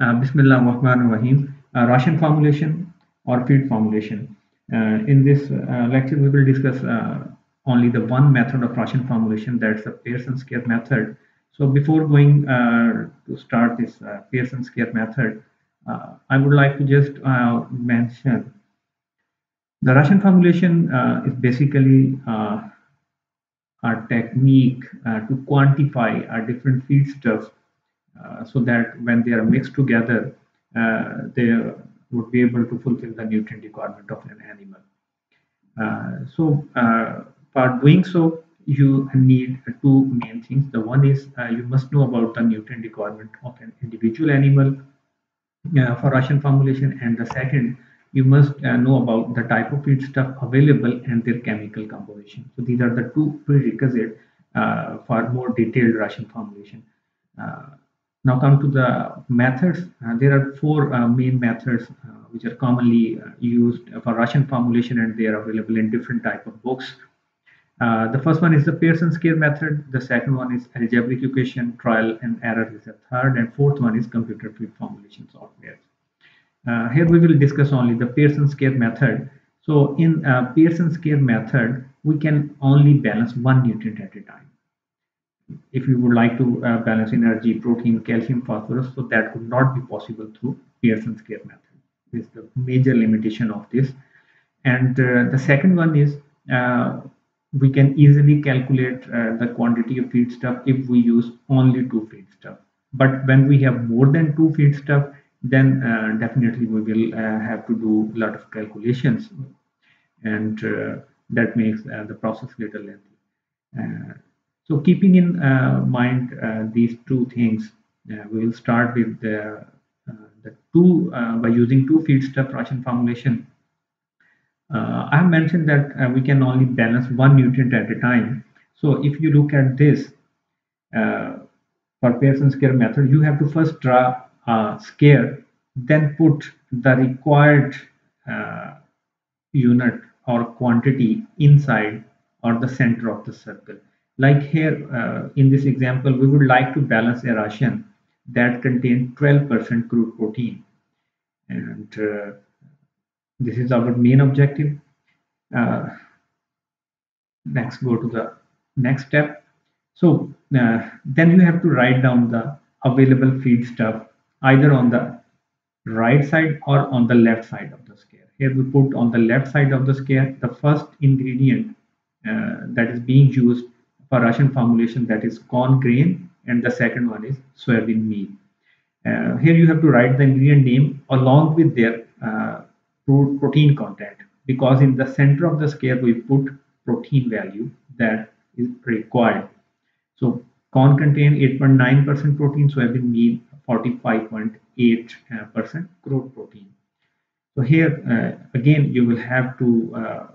Uh, Bismillah Rahman Rahim. Uh, ration formulation or feed formulation. Uh, in this uh, lecture, we will discuss uh, only the one method of ration formulation, that's the Pearson's Square method. So before going uh, to start this uh, Pearson's Square method, I would like to just mention the ration formulation is basically a technique to quantify our different feedstuffs so that when they are mixed together, uh, they would be able to fulfill the nutrient requirement of an animal. Uh, so for doing so, you need two main things. The one is you must know about the nutrient requirement of an individual animal for ration formulation, and the second you must uh, know about the type of feedstuff available and their chemical composition. So these are the two prerequisites uh, for more detailed ration formulation. Uh, now come to the methods. Uh, there are four uh, main methods uh, which are commonly uh, used for ration formulation and they are available in different type of books. Uh, the first one is the Pearson scale method. The second one is algebraic equation, trial and error is the third. And fourth one is computer feed formulation software. Uh, here we will discuss only the Pearson scale method. So in Pearson scale method, we can only balance one nutrient at a time if you would like to uh, balance energy, protein, calcium, phosphorus, so that could not be possible through Pearson's care method. This is the major limitation of this. And uh, the second one is uh, we can easily calculate uh, the quantity of feedstuff if we use only two feedstuff. But when we have more than two feedstuff, then uh, definitely we will uh, have to do a lot of calculations, and that makes the process little lengthy. So keeping in uh, mind uh, these two things, uh, we will start with the, the two, by using two feedstuff ration formulation. I have mentioned that we can only balance one nutrient at a time. So if you look at this, for Pearson's care method, you have to first draw a scale, then put the required uh, unit or quantity inside or the center of the circle like here uh, in this example, we would like to balance a ration that contains 12% crude protein. And uh, this is our main objective. Uh, next, go to the next step. So uh, then you have to write down the available feed stuff either on the right side or on the left side of the scale. Here we put on the left side of the scale the first ingredient uh, that is being used for ration formulation that is corn grain and the second one is soybean meal. Uh, here you have to write the ingredient name along with their uh, protein content because in the center of the scale we put protein value that is required. So corn contain 8.9% protein, soybean meal 45.8% crude protein. So here uh, again you will have to uh,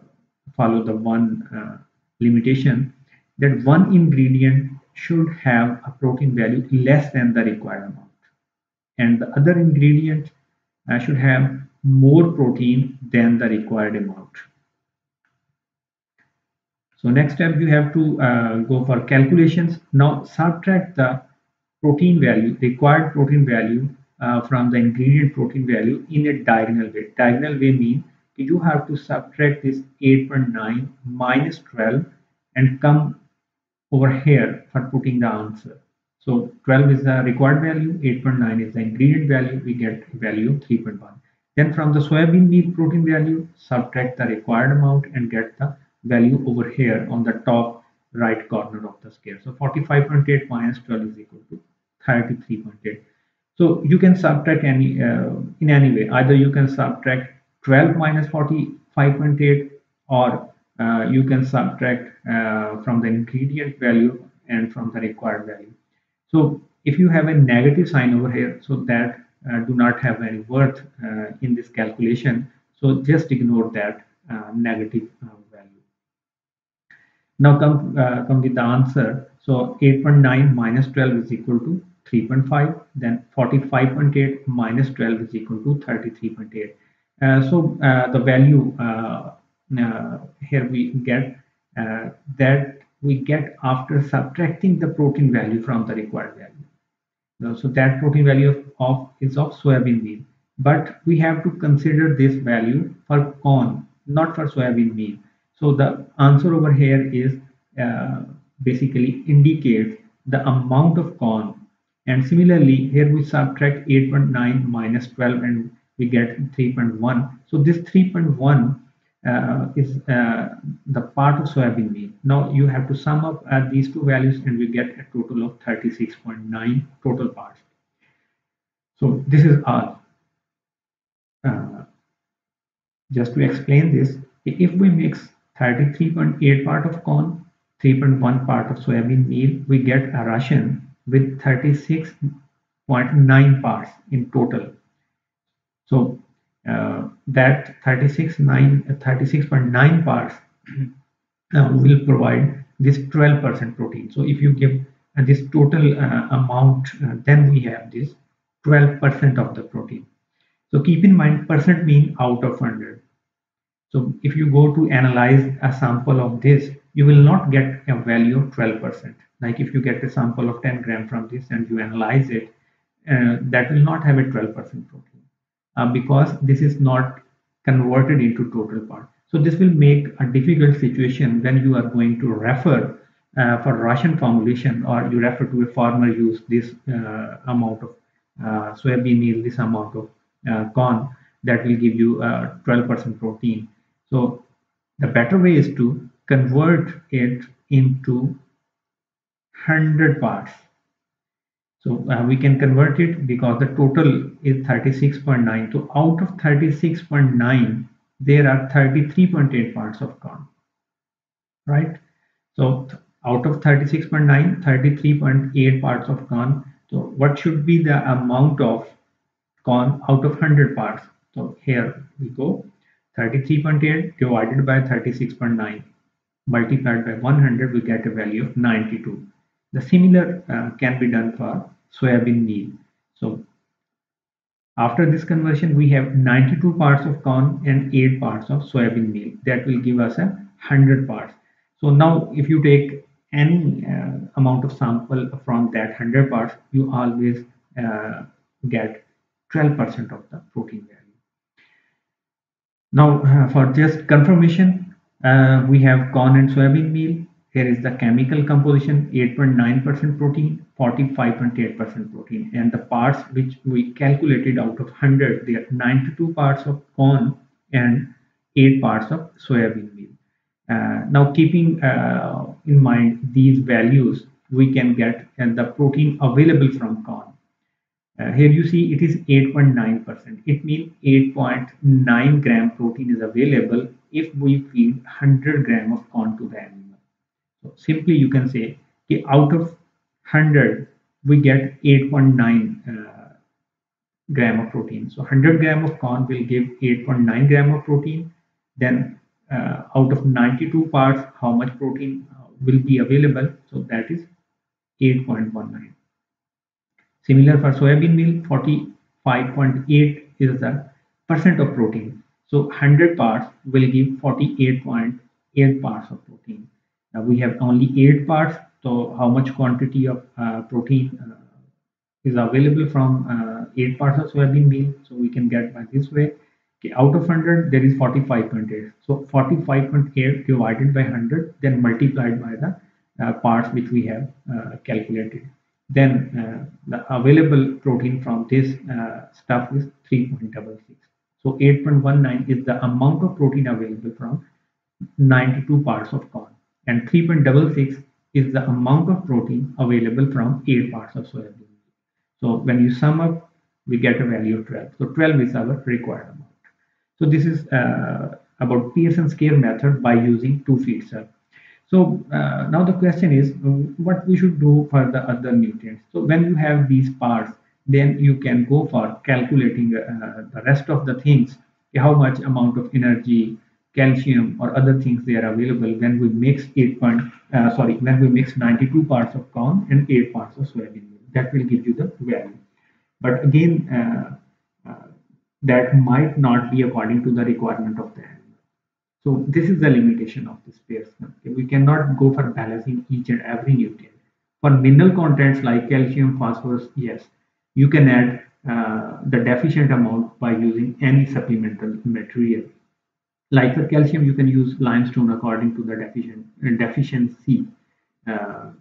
follow the one uh, limitation that one ingredient should have a protein value less than the required amount and the other ingredient uh, should have more protein than the required amount. So next step you have to uh, go for calculations. Now subtract the protein value, required protein value uh, from the ingredient protein value in a diagonal way. Diagonal way means you have to subtract this 8.9 minus 12 and come over here for putting the answer. So 12 is the required value, 8.9 is the ingredient value, we get value 3.1. Then from the soybean meal protein value, subtract the required amount and get the value over here on the top right corner of the scale. So 45.8 minus 12 is equal to 33.8. So you can subtract any uh, in any way. Either you can subtract 12 minus 45.8 or uh, you can subtract uh, from the ingredient value and from the required value. So if you have a negative sign over here, so that uh, do not have any worth uh, in this calculation. So just ignore that uh, negative value. Now come, come with the answer. So 8.9 minus 12 is equal to 3.5. Then 45.8 minus 12 is equal to 33.8. so the value here we get uh, that we get after subtracting the protein value from the required value. So that protein value of, of is of soybean meal. But we have to consider this value for corn, not for soybean meal. So the answer over here is uh, basically indicates the amount of corn. And similarly, here we subtract 8.9 minus 12 and we get 3.1. So this 3.1 uh, is uh, the part of soybean meal. Now you have to sum up uh, these two values and we get a total of 36.9 total parts. So this is all. Uh, just to explain this, if we mix 33.8 part of corn, 3.1 part of soybean meal, we get a ration with 36.9 parts in total. So that 36.9 36 parts uh, will provide this 12% protein. So if you give uh, this total uh, amount, uh, then we have this 12% of the protein. So keep in mind percent mean out of 100. So if you go to analyze a sample of this, you will not get a value of 12%. Like if you get a sample of 10 gram from this and you analyze it, uh, that will not have a 12% protein uh, because this is not converted into total part. So this will make a difficult situation when you are going to refer uh, for ration formulation or you refer to a farmer use this uh, amount of uh, soybean meal, this amount of uh, corn that will give you 12% uh, protein. So the better way is to convert it into 100 parts so uh, we can convert it because the total is 36.9. So out of 36.9, there are 33.8 parts of corn, right? So out of 36.9, 33.8 parts of corn. So what should be the amount of corn out of 100 parts? So here we go, 33.8 divided by 36.9 multiplied by 100, we get a value of 92. The similar uh, can be done for soybean meal. So after this conversion, we have 92 parts of corn and 8 parts of soybean meal. That will give us a 100 parts. So now if you take any uh, amount of sample from that 100 parts, you always uh, get 12% of the protein value. Now uh, for just confirmation, uh, we have corn and soybean meal. Here is the chemical composition 8.9% protein, 45.8% protein. And the parts which we calculated out of 100, there are 92 parts of corn and 8 parts of soybean meal. Uh, now, keeping uh, in mind these values, we can get uh, the protein available from corn. Uh, here you see it is 8.9%. It means 8.9 gram protein is available if we feed 100 gram of corn to the animal. So simply you can say okay, out of 100 we get 8.9 uh, gram of protein. So 100 gram of corn will give 8.9 gram of protein. Then uh, out of 92 parts, how much protein uh, will be available? So that is 8.19. Similar for soybean meal, 45.8 is the percent of protein. So 100 parts will give 48.8 parts of protein. Now we have only eight parts. So how much quantity of uh, protein uh, is available from uh, eight parts of soybean meal? So we can get by this way. Okay, out of 100, there is 45.8. So 45.8 divided by 100, then multiplied by the uh, parts which we have uh, calculated. Then uh, the available protein from this stuff is 3.66. So 8.19 is the amount of protein available from 92 parts of corn and 3.66 is the amount of protein available from 8 parts of soybean. So when you sum up, we get a value of 12. So 12 is our required amount. So this is uh, about Pearson scale method by using two feedstuff. So uh, now the question is what we should do for the other nutrients. So when you have these parts, then you can go for calculating uh, the rest of the things, how much amount of energy, calcium or other things they are available when we mix 8 point uh, sorry when we mix 92 parts of corn and 8 parts of soybean meal that will give you the value but again uh, uh, that might not be according to the requirement of the animal so this is the limitation of this Pearson okay? we cannot go for balancing each and every nutrient For mineral contents like calcium, phosphorus, yes, you can add uh, the deficient amount by using any supplemental material. Like for calcium, you can use limestone according to the deficient, deficiency. Uh,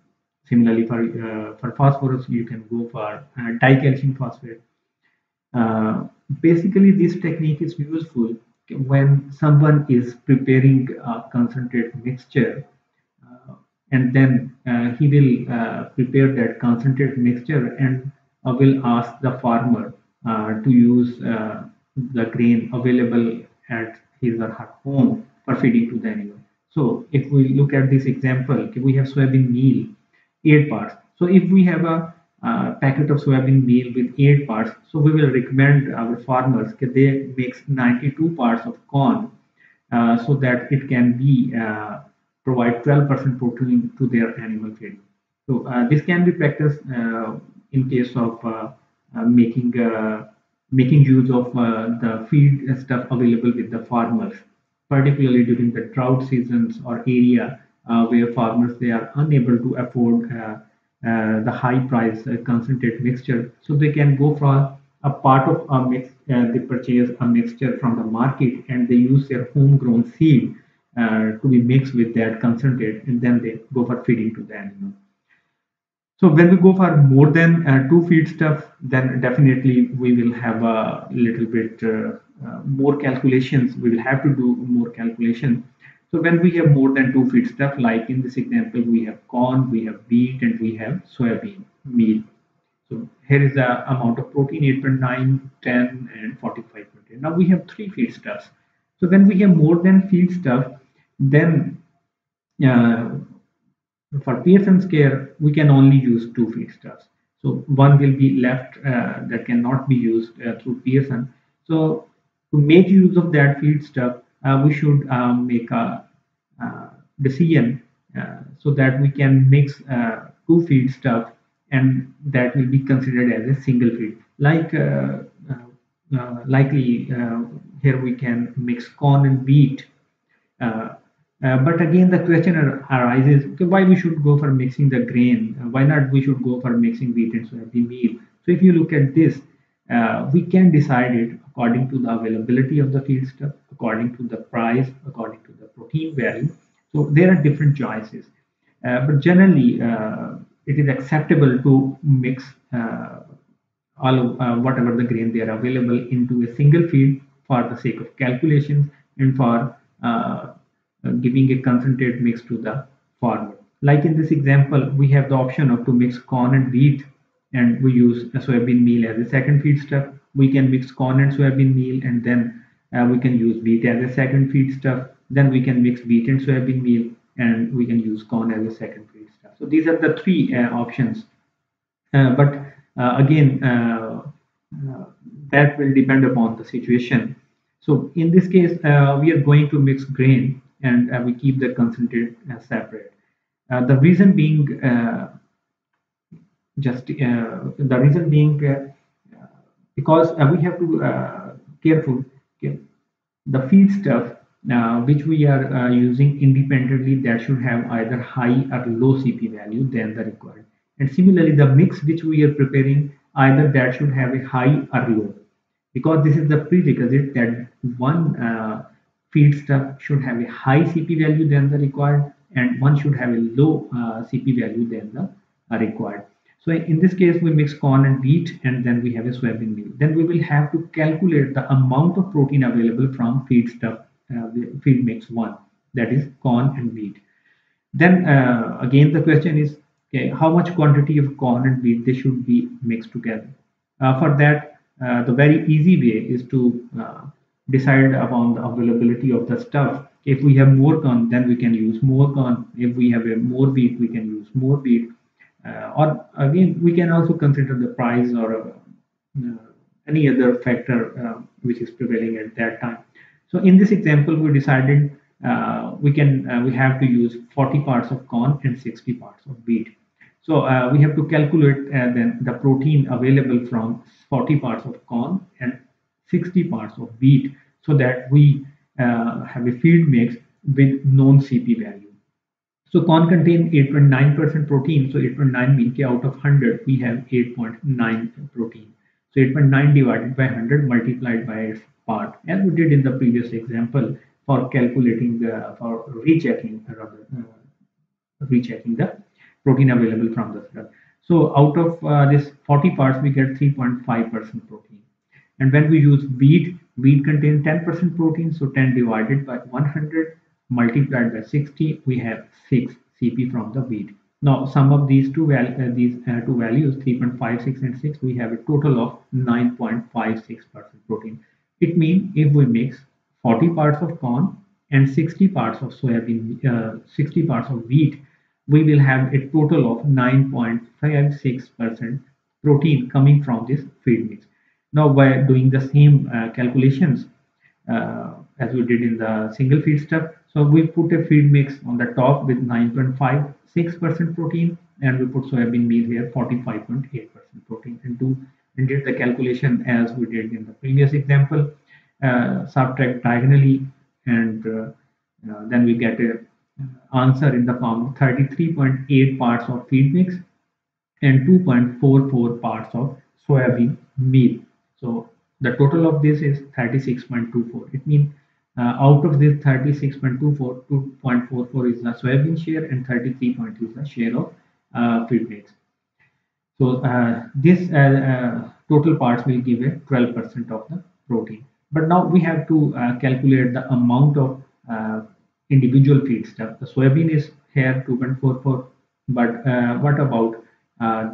similarly, for uh, for phosphorus, you can go for uh, dicalcium phosphate. Uh, basically, this technique is useful when someone is preparing a concentrate mixture uh, and then uh, he will prepare that concentrate mixture and will ask the farmer to use the grain available at his or her home for feeding to the animal. So if we look at this example, we have soybean meal, eight parts. So if we have a uh, packet of soybean meal with eight parts, so we will recommend our farmers that they mix 92 parts of corn uh, so that it can be uh, provide 12% protein to their animal feed. So uh, this can be practiced uh, in case of uh, making making use of uh, the feed stuff available with the farmers, particularly during the drought seasons or area uh, where farmers they are unable to afford uh, the high price concentrate mixture, so they can go for a part of a mix. they purchase a mixture from the market and they use their homegrown seed uh, to be mixed with that concentrate and then they go for feeding to the animal. So when we go for more than uh, two feed stuff, then definitely we will have a little bit uh, uh, more calculations. We will have to do more calculation. So when we have more than two feed stuff, like in this example, we have corn, we have wheat, and we have soybean meal. So here is the amount of protein 8.9, 10, and 45. Now we have three feed stuffs. So when we have more than feed stuff, then uh, for Pearson's care, we can only use two feedstuffs. So one will be left uh, that cannot be used uh, through Pearson. So to make use of that feedstuff, uh, we should um, make a uh, decision uh, so that we can mix uh, two feedstuff and that will be considered as a single feed. Like likely here we can mix corn and wheat uh, but again, the question arises: okay, why we should go for mixing the grain? Uh, why not we should go for mixing wheat and soybean meal? So if you look at this, uh, we can decide it according to the availability of the feedstuff, according to the price, according to the protein value. So there are different choices, uh, but generally uh, it is acceptable to mix all of, whatever the grain they are available into a single feed for the sake of calculations and for giving a concentrate mix to the farmer. Like in this example, we have the option of to mix corn and wheat and we use soybean meal as a second feedstuff. We can mix corn and soybean meal and then uh, we can use wheat as a second feedstuff. Then we can mix wheat and soybean meal and we can use corn as a second feedstuff. So these are the three uh, options. Uh, but uh, again, uh, that will depend upon the situation. So in this case, we are going to mix grain and uh, we keep the concentrate uh, separate. Uh, the reason being just the reason being because we have to careful okay, the feed stuff uh, which we are uh, using independently that should have either high or low CP value than the required. And similarly, the mix which we are preparing either that should have a high or low because this is the prerequisite that one uh, feedstuff should have a high CP value than the required and one should have a low uh, CP value than the uh, required. So in this case, we mix corn and wheat and then we have a soybean meal. Then we will have to calculate the amount of protein available from feedstuff, uh, feed mix one, that is corn and wheat. Then uh, again, the question is, okay, how much quantity of corn and wheat they should be mixed together. Uh, for that, uh, the very easy way is to decide upon the availability of the stuff. If we have more corn, then we can use more corn. If we have a more wheat, we can use more wheat. Uh, or again, we can also consider the price or uh, uh, any other factor uh, which is prevailing at that time. So in this example, we decided uh, we can uh, we have to use 40 parts of corn and 60 parts of wheat. So we have to calculate then the protein available from 40 parts of corn and 60 parts of wheat so that we uh, have a feed mix with known CP value. So corn contain 8.9% protein. So 8.9 means out of 100 we have 8.9 protein. So 8.9 divided by 100 multiplied by its part, as we did in the previous example for calculating the for rechecking rather uh, rechecking the protein available from the. So out of uh, this 40 parts, we get 3.5% protein. And when we use wheat, wheat contains 10% protein, so 10 divided by 100 multiplied by 60, we have 6 Cp from the wheat. Now, sum of these two, uh, these, uh, two values, 3.56 and 6, we have a total of 9.56% protein. It means if we mix 40 parts of corn and 60 parts of soybean, uh, 60 parts of wheat, we will have a total of 9.56% protein coming from this feed mix. Now, by doing the same uh, calculations uh, as we did in the single feed step, so we put a feed mix on the top with 9.56% protein and we put soybean meal here 45.8% protein and do and did the calculation as we did in the previous example, uh, subtract diagonally and uh, uh, then we get a answer in the form of 33.8 parts of feed mix and 2.44 parts of soybean meal. So the total of this is 36.24. It means uh, out of this 36.24, 2.44 is the soybean share and 33.2 is the share of uh, feed mix. So uh, this uh, uh, total parts will give a 12% of the protein. But now we have to uh, calculate the amount of individual feedstuff. The soybean is here 2.44, but what about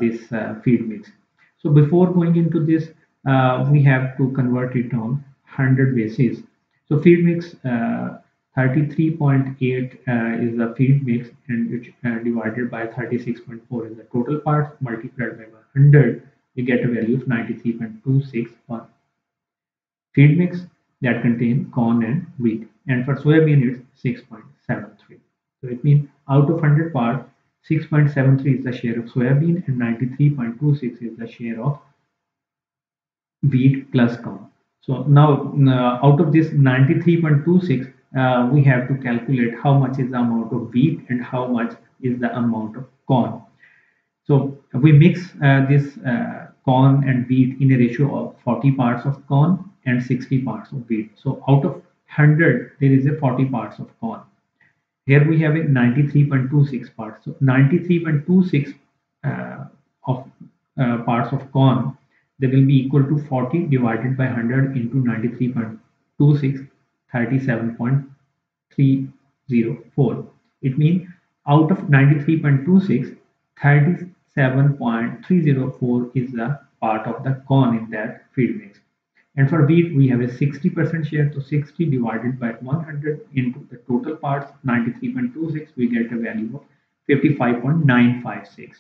this feed mix? So before going into this, we have to convert it on 100 basis. So feed mix 33.8 uh, is the feed mix and which uh, divided by 36.4 is the total parts multiplied by 100 we get a value of 93.26 for feed mix that contain corn and wheat and for soybean it's 6.73 so it means out of 100 parts 6.73 is the share of soybean and 93.26 is the share of wheat plus corn so now uh, out of this 93.26 uh, we have to calculate how much is the amount of wheat and how much is the amount of corn so we mix uh, this uh, corn and wheat in a ratio of 40 parts of corn and 60 parts of wheat so out of 100 there is a 40 parts of corn here we have a 93.26 parts. So 93.26 uh, of uh, parts of corn they will be equal to 40 divided by 100 into 93.26 37.304 it means out of 93.26 37.304 is the part of the corn in that feed mix and for wheat, we have a 60% share. So 60 divided by 100 into the total parts, 93.26, we get a value of 55.956.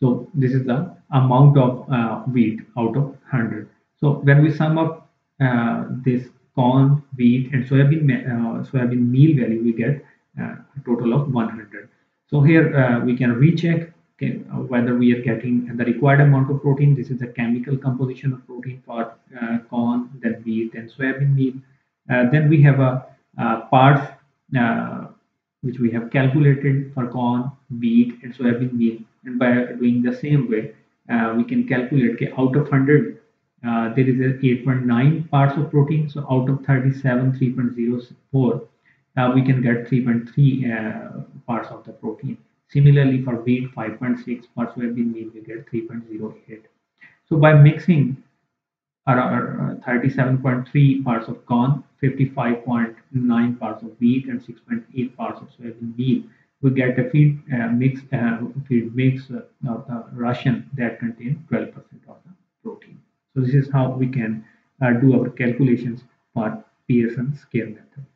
So this is the amount of uh, wheat out of 100. So when we sum up uh, this corn, wheat, and soybean uh, soybean meal value, we get uh, a total of 100. So here uh, we can recheck okay, whether we are getting the required amount of protein. This is the chemical composition of protein for uh, corn, then wheat, and soybean meal. Then we have a, a parts which we have calculated for corn, wheat, and soybean meal. And by doing the same way, uh, we can calculate okay, out of 100, uh, there is a 8.9 parts of protein. So out of 37, 3.04, uh, we can get 3.3 parts of the protein. Similarly, for wheat 5.6, parts for soybean meal we get 3.08. So by mixing around 37.3 parts of corn, 55.9 parts of wheat, and 6.8 parts of soybean meal, we get a feed uh, mix uh, feed mix of the ration that contains 12% of the protein. So this is how we can uh, do our calculations for Pearson's scale method.